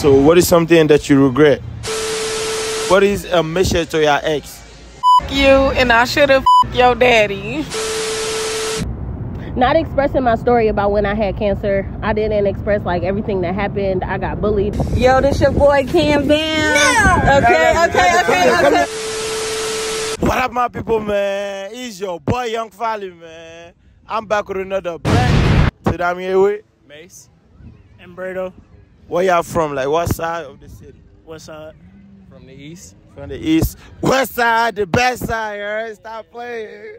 So, what is something that you regret? What is a mission to your ex? you and I should have your daddy. Not expressing my story about when I had cancer. I didn't express like everything that happened. I got bullied. Yo, this your boy Cam Bam. Okay, okay, okay, okay. What up, my people, man? It's your boy Young Faly, man. I'm back with another bang. Today I'm here with Mace and Berto. Where y'all from? Like, what side of the city? What's side. From the east. From the east. West side, the best side, alright? Stop playing.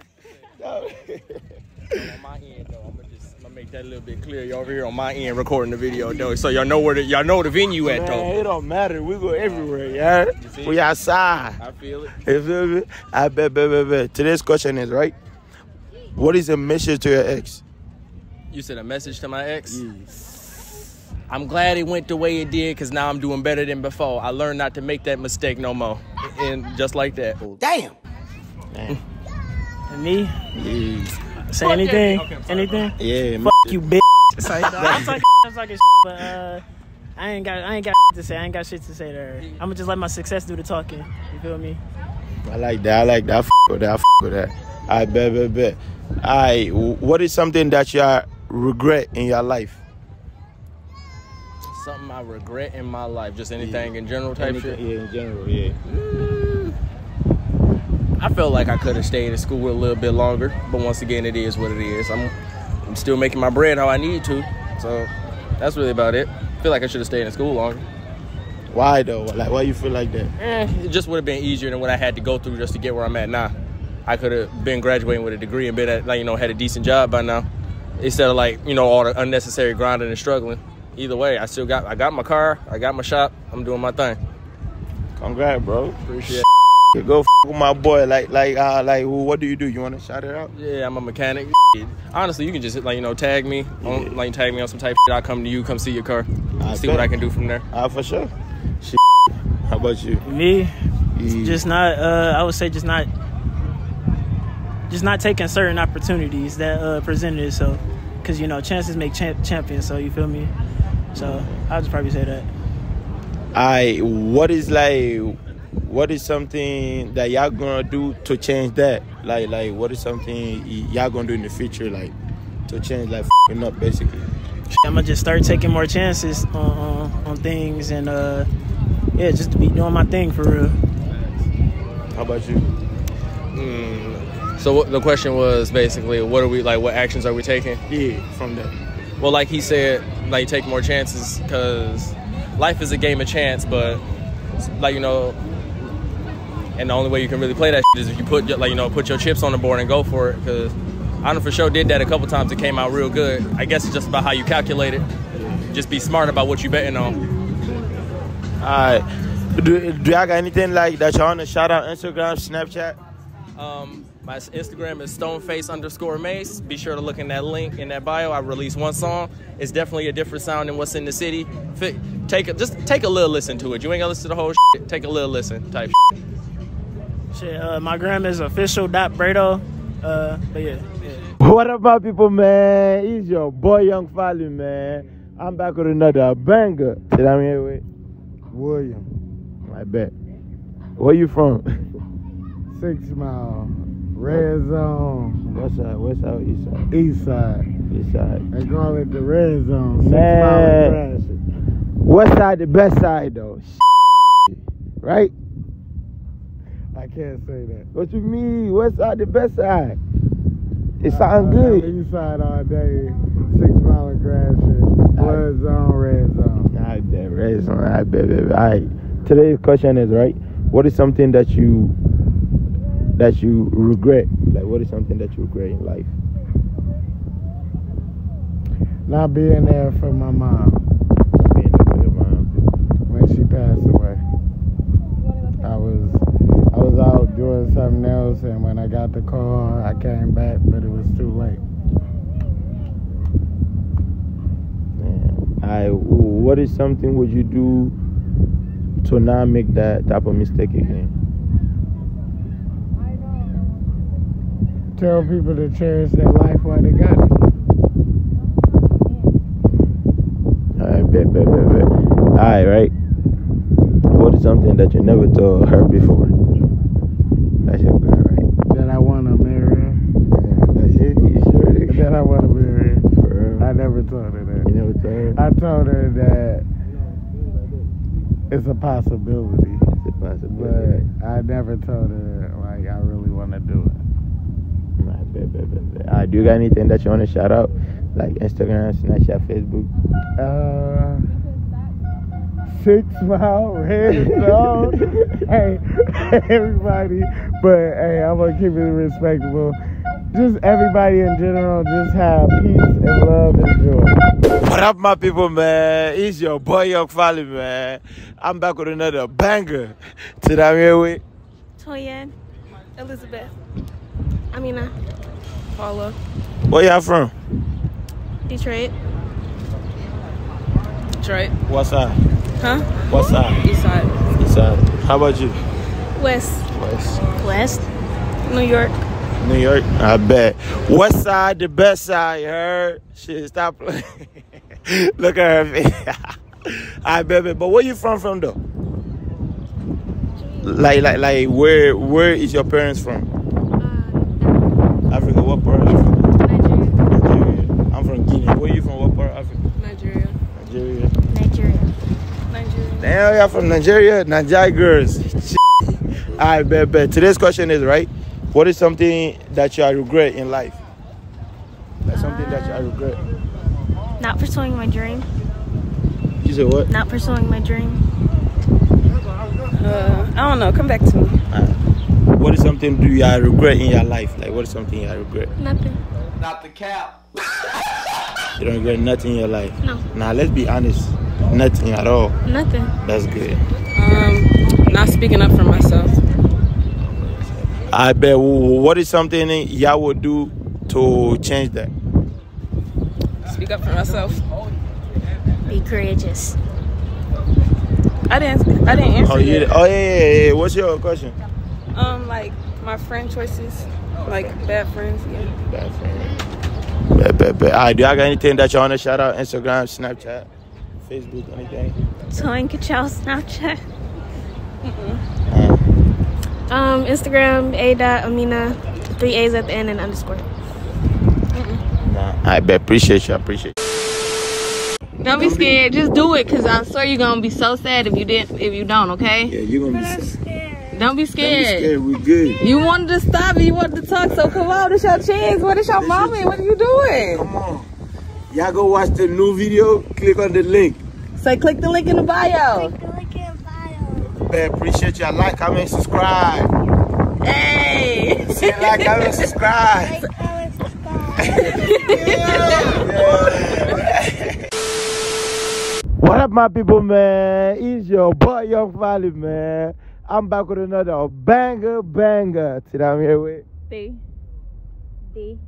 No. on my end though, I'm gonna just I'm gonna make that a little bit clear. Y'all over here on my end recording the video though, so y'all know where the, y'all know the venue at Man, though. it don't matter. We go everywhere, yeah. see? We outside. I feel it. You feel me? I bet, bet, bet, bet. Today's question is right. What is a message to your ex? You said a message to my ex. I'm glad it went the way it did because now I'm doing better than before. I learned not to make that mistake no more, and just like that. Damn. And me? Yeah, Say anything? Anything? yeah man. Fuck you, bitch. So, you I'm talking, I'm talking shit, but uh, I ain't got, I ain't got to say. I ain't got shit to say to her. I'm gonna just let my success do the talking. You feel me? I like that. I like that. I f- with that. I f- with that. I bet, bet, bet. I. What is something that you regret in your life? I regret in my life, just anything in general type shit. Yeah, in general. Yeah. I felt like I could have stayed in school a little bit longer, but once again, it is what it is. I'm, I'm still making my bread how I need to, so that's really about it. I feel like I should have stayed in school longer. Why though? Like, why you feel like that? Eh, it just would have been easier than what I had to go through just to get where I'm at now. I could have been graduating with a degree and been at, like, you know, had a decent job by now, instead of like, you know, all the unnecessary grinding and struggling. Either way, I still got, I got my car, I got my shop, I'm doing my thing. Congrats, bro. Appreciate Yeah, Go f- with my boy. Like, like, uh, like, what do you do? You want to shout it out? Yeah, I'm a mechanic. Honestly, you can just like you know tag me, on, like tag me on some type. Of shit. I'll come to you, come see your car, I see bet. what I can do from there. Ah, for sure. Shit. How about you? Me, Yeah. just not. Uh, I would say just not. Just not taking certain opportunities that uh, presented itself, because you know chances make champ- champions. So you feel me? So I'll just probably say that. I what is like what is something that y'all gonna do to change that? Like like what is something y'all gonna do in the future like to change like fing up basically? I'm gonna just start taking more chances on, on, on things and uh, yeah, just to be doing my thing for real. How about you? So what, the question was basically, what are we like? What actions are we taking? Yeah, from that. Well, like he said, like take more chances because life is a game of chance. But like you know, and the only way you can really play that shit is if you put your- like you know put your chips on the board and go for it. Because I know for sure did that a couple times. It came out real good. I guess it's just about how you calculate it. Just be smart about what you're betting on. Alright. Do, do y'all got anything like that y'all wanna shout out Instagram, Snapchat? Um, my Instagram is stoneface underscore mace. Be sure to look in that link in that bio. I released one song. It's definitely a different sound than what's in the city. Fi- Take a, just take a little listen to it. You ain't gonna listen to the whole shit. Take a little listen type. Shit. Shit, uh, my gram is official dot Brado. Uh, but yeah, yeah. What up, my people, man? It's your boy Young Faly, man. I'm back with another banger. Today I'm here with William. I bet. Where you from? Six Mile, Red Zone, West side, west side, east side? East Side. East side. They call it the Red Zone. Six Man. Mile and Gratiot. West side, the best side, though. Right? I can't say that. What you mean? West side, the best side. It I- sound good. East Side all day. Six Mile and Gratiot. Blood Zone, Red Zone. I bet, red zone. I bet, baby. All right. Today's question is right. What is something that you that you regret? Like, what is something that you regret in life? Not being there for my mom Being there for your mom. when she passed away. I was I was out doing something else, and when I got the call, I came back, but it was too late. I. What is something would you do to not make that type of mistake again? Tell people to cherish their life while they got it. I bet, bet, bet, bet. All right. What is something that you never told her before? That's your girl, right? That I want to marry her. Yeah, that's it. You sure? That I want to marry her. For real? I never told her that. You never told her. I told her that it's a possibility, It's a possibility. but I never told her like I really want to do it. Right, do you got anything that you want to shout out? Like Instagram, Snapchat, Facebook? Uh, six mile red zone. hey, everybody, but hey, I'm gonna keep it respectable. Just everybody in general, just have peace and love and joy. What up, my people, man? It's your boy, Young Faly, man. I'm back with another banger. Today I'm here with Toya, Elizabeth, Amina, Paula. where y'all from? Detroit, Detroit. What side? Huh? What side? East side. East side. How about you? West, West. West, New York. New York. I bet. West side, the best side. You heard? Shit, stop playing. Look at her face. I bet, bet. But where you from? From though? Like, like, like, where, where is your parents from? Africa. What part of Africa? Nigeria. I'm from Guinea. Where you from? What part of Africa? Nigeria. Nigeria. Nigeria. Nigeria. Damn, y'all from Nigeria? Nigeria girls. I bet, bet. Today's question is right. What is something that you regret in life? Like something that you regret. Not pursuing my dream. You said what? Not pursuing my dream. Uh, I don't know. Come back to me. What is something do you regret in your life? Like what is something you regret? Nothing. Not the cap. you don't regret nothing in your life. No. Now let's be honest. Nothing at all. Nothing. That's good. Um, not speaking up for myself. I bet. What is something y'all would do to change that? Speak up for myself. Be courageous. I didn't. I didn't answer Oh yeah. Oh yeah, yeah, yeah. What's your question? Um, like my friend choices, like bad friends. Yeah. Bad friends. Bet, bet, bet. All right, do y'all got anything that y'all want to shout out? Instagram, Snapchat, Facebook, anything? Toyin Kachal Snapchat. Uh, Um, Instagram, A dot Amina, three A's at the end and underscore. nah. I bet. Appreciate you. Appreciate you. Don't be scared. Just do it, cause I swear you're gonna be so sad if you didn't. If you don't, okay? Yeah, you're gonna be scared. Don't be Don't be scared. scared. We good. You wanted to stop and you wanted to talk, so come on, it's your chance. What is your This moment? is- What are you doing? Come on. Y'all go watch the new video. Click on the link. Say, click the link in the bio. Bet. Appreciate y'all. Like, comment, subscribe. Hey. Say like, comment, subscribe. What up, my people, man? It's your boy, Young Faly, man. I'm back with another banger, banger. Today I'm here with. D. D.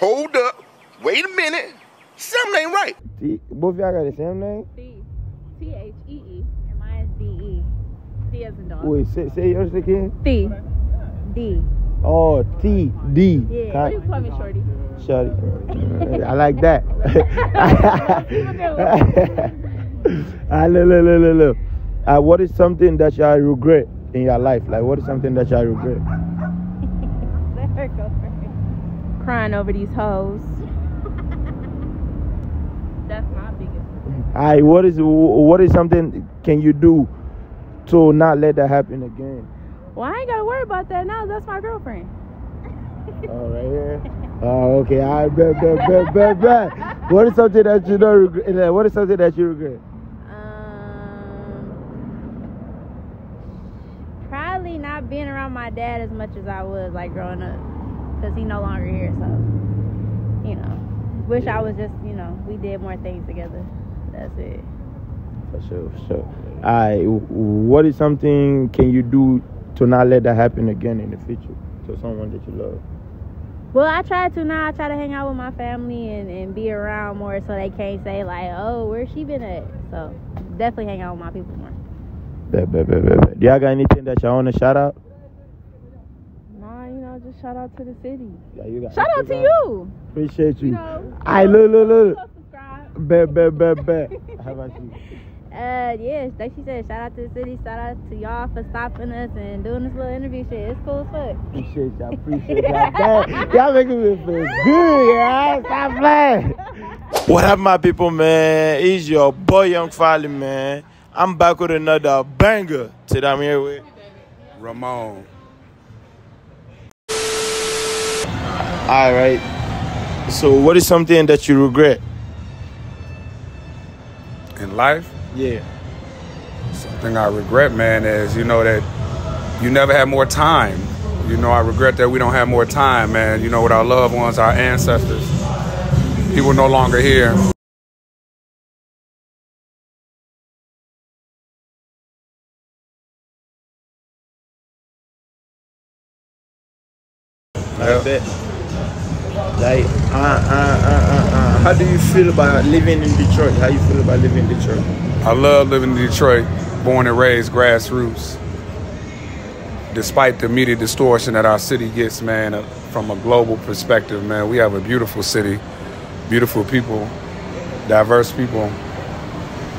Hold up. Wait a minute. Something ain't right. T- both y'all got the same name? D. T H E E. And mine is D E. D as in dog. Wait, say, say yours again. D. D. Oh, T D. Yeah. Con- You call me Shorty. Shorty. I like that. Ah, look, look, look, look, look. Uh, what is something that y'all regret in your life? Like, what is something that y'all regret? Let her go first. Crying over these hoes. That's my biggest. Alright, what is what is something can you do to not let that happen again? Well, I ain't gotta worry about that now. That's my girlfriend. Oh, right here. Oh, okay. I bet, bet, bet, bet, bet. What is something that you don't regret? What is something that you regret? Um, probably not being around my dad as much as I was like growing up, cause he no longer here. So, you know, wish I was just, you know, we did more things together. That's it. For sure, for sure. Alright, what is something can you do to not let that happen again in the future to someone that you love? Well, I try to now. I try to hang out with my family and, and be around more, so they can't say like, "Oh, where's she been at?" So, definitely hang out with my people more. Bet, bet, bet, bet, bet. Do y'all got anything that y'all want to shout out? Nah, you know, just shout out to the city. Yeah, you got Shout out to you. Appreciate you. You know, I look, look, look. subscribe. Bet, bet, bet, bet. How about you? Uh, yeah, like she said, shout out to the city, shout out to y'all for stopping us and doing this little interview shit. It's cool as fuck. Appreciate y'all. Appreciate y'all. Y'all making me feel good, y'all. Stop playing. What up, my people, man? It's your boy Young Faly, man. I'm back with another banger. Today I'm here with Ramon. All right. So, what is something that you regret? In life, Yeah. something I regret, man, is you know that you never had more time. You know, I regret that we don't have more time, man. You know, with our loved ones, our ancestors. People no longer here. Feel about living in Detroit? How you feel about living in Detroit? I love living in Detroit, born and raised grassroots. Despite the media distortion that our city gets, man, uh, from a global perspective, man, we have a beautiful city, beautiful people, diverse people.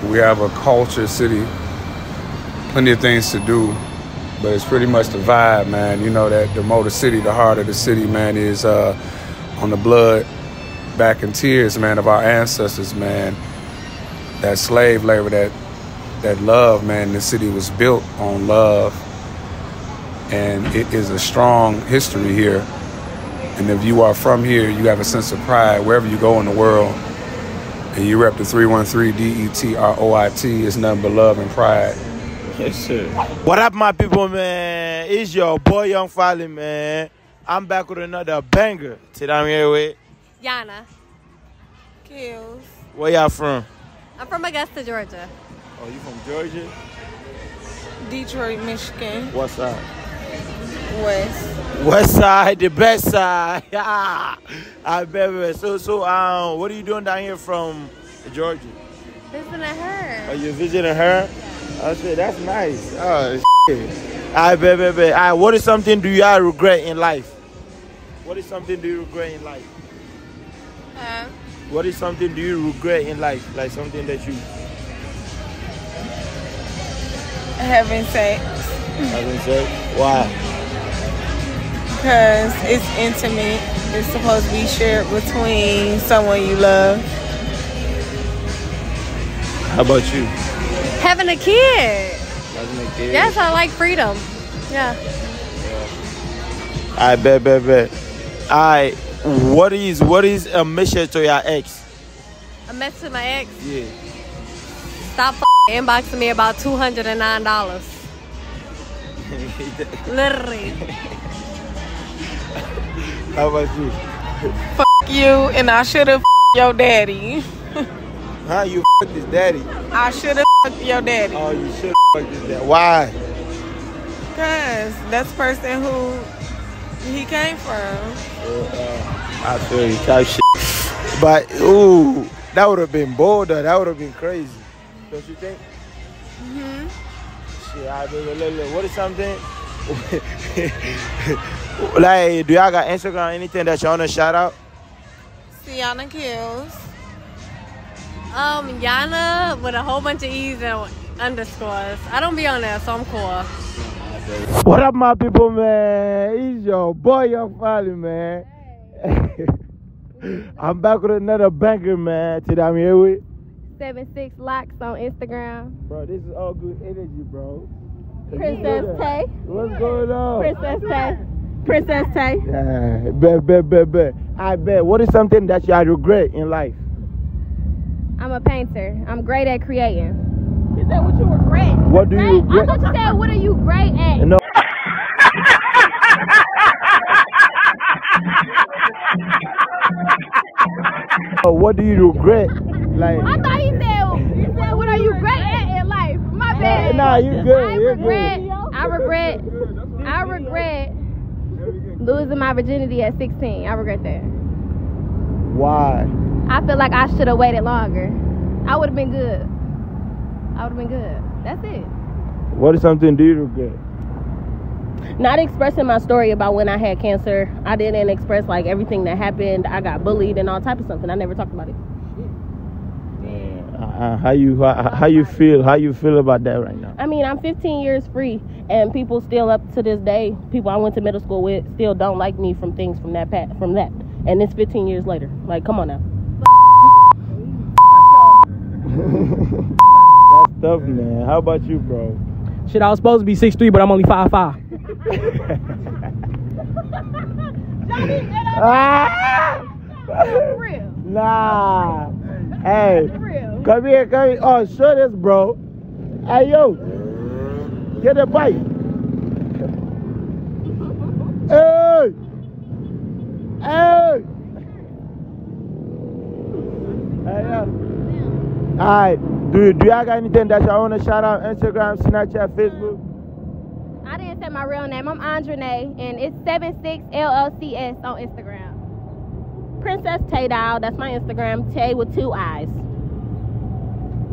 We have a culture city, plenty of things to do, but it's pretty much the vibe, man. You know that the Motor City, the heart of the city, man, is uh, on the blood, back in tears, man, of our ancestors, man that slave labor, that that love, man. The city was built on love, and it is a strong history here. And if you are from here, you have a sense of pride wherever you go in the world. And you rep the 313 D E T R O I T. It's nothing but love and pride. Yes, sir. What up, my people, man? It's your boy Young Faly, man. I'm back with another banger. Today I'm here with. Yana. Kills. Where y'all from? I'm from Augusta, Georgia. Oh, you from Georgia? Detroit, Michigan. What side? West. West side, the best side. I bet, bet. So, so, um, what are you doing down here from Georgia? Visiting her. Are you visiting her? Yeah. I said, that's nice. Oh, shit. I bet, bet, bet. All right, what is something do y'all regret in life? What is something do you regret in life? Um, What is something do you regret in life? Like something that you having sex haven't said? Why? because it's intimate. It's supposed to be shared between someone you love. How about you? Having a kid. Having a kid? Yes, I like freedom. Yeah. I bet, bet, bet. I. What is what is a message to your ex? A message to my ex. Yeah. Stop f- inboxing me about two hundred and nine dollars. Literally. How about you? Fuck you, and I should have your daddy. Huh? You fucked his daddy? I should have fucked your daddy. Oh, you should fuck his daddy. Why? Cause that's the person who he came from. I feel you, type shit. But ooh, that would have been bolder. That would have been crazy. Don't you think? hmm Shit, I do. Look, look, what is something? like, do y'all got Instagram? Anything that you wanna shout out? Sienna Kills. Um, Yana with a whole bunch of E's and underscores. I don't be on there, so I'm cool. What up, my people, man? It's your boy, Young Faly, man. I'm back with another banger, man. Today I'm here with. Seven six locks on Instagram. Bro, this is all good energy, bro. Princess Tay. What's going on? Princess Tay. Princess Tay. Yeah, bet, bet, bet, bet. I bet. What is something that you regret in life? I'm a painter. I'm great at creating. Is that what you regret? What do you I regret? thought you said, what are you great at? No. Oh, what do you regret? Like, I thought he said, he said, what are you great at in life? My bad. nah, you good. I You're regret, good. I regret, I regret losing my virginity at 16. I regret that. Why? I feel like I should have waited longer. I would have been good. I would have been good. That's it. What is something do you regret? not expressing my story about when I had cancer. I didn't express like everything that happened. I got bullied and all type of something. I never talked about it. Uh, how you how, how you feel? How you feel about that right now? I mean, I'm 15 years free, and people still up to this day, people I went to middle school with, still don't like me from things from that pat from that, and it's 15 years later. Like, come on now. That's tough, man. How about you, bro? Shit, I was supposed to be 6'3", but I'm only 5'5". Ah! Nah. Hey. Come here, come here. Oh, show this, bro. Hey, yo. Get a bite. Hey. Hey. Hey, yo. All right. Do, do y'all got anything that y'all want to shout out? Instagram, Snapchat, Facebook? I didn't say my real name. I'm Andre, and it's 76LLCS on Instagram. Princess Tay Dow, that's my Instagram. Tay with two eyes.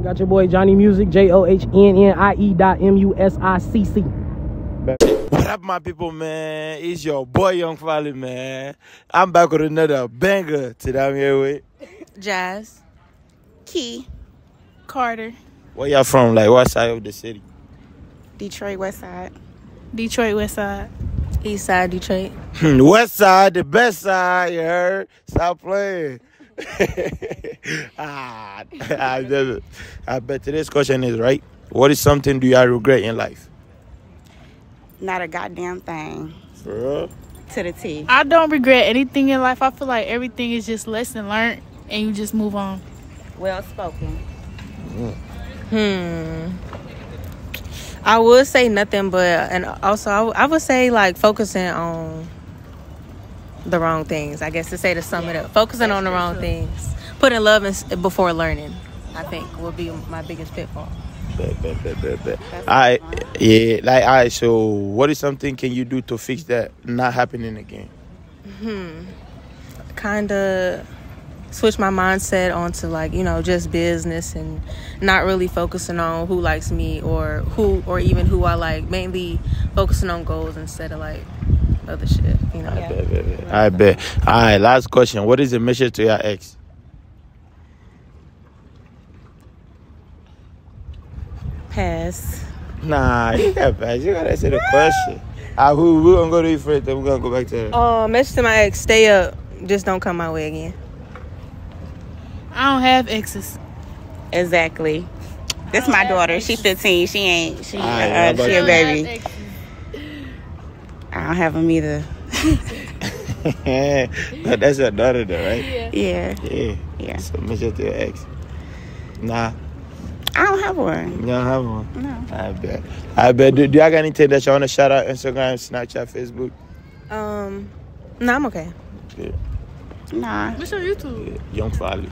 Got your boy Johnny Music, J O H N N I E dot M U S I C C. What up, my people, man? It's your boy, Young Faly, man. I'm back with another banger today. I'm here with. Jazz. Key. Carter. Where y'all from? Like, what side of the city? Detroit West Side. Detroit West Side. East Side Detroit. West side, the best side, you heard? Stop playing. ah, I, never- I bet today's question is right. What is something do y'all regret in life? Not a goddamn thing. For real? To the T. I don't regret anything in life. I feel like everything is just lesson learned and you just move on. Well spoken. Hmm. I would say nothing, but and also I, would- say like focusing on the wrong things. I guess to say to sum it up, focusing on the wrong things, putting love in, s- before learning. I think will be my biggest pitfall. Bet, bet, bet, bet, bet. I, yeah, like, all right, so what is something can you do to fix that not happening again? Hmm. Kind of switch my mindset onto like you know just business and not really focusing on who likes me or who or even who I like. Mainly focusing on goals instead of like other shit. You know. I bet, bet, bet. I bet. All right, last question. What is the message to your ex? Pass. Nah, you got pass. You gotta answer the question. Uh, who we gonna go to you first, then we're gonna go back to her. Uh, message to my ex: Stay up. Just don't come my way again. I don't have exes. Exactly. This my daughter. She 15. She ain't. She, Alright, uh, she a baby. I don't have them either. But That's your daughter, though, right? Yeah. Yeah. Yeah. So message to your ex. Nah, I don't have one. you don't have one. No. I bet. I bet. Do, do y'all got anything that y'all wanna shout out? Instagram, Snapchat, Facebook. Um, no, I'm okay. Yeah. Nah. What's your YouTube? Young Faly.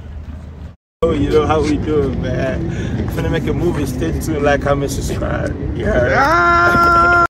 Oh, you know how we do it, man. Finna make a movie. Stay tuned, like, comment, subscribe. Yeah. Ah!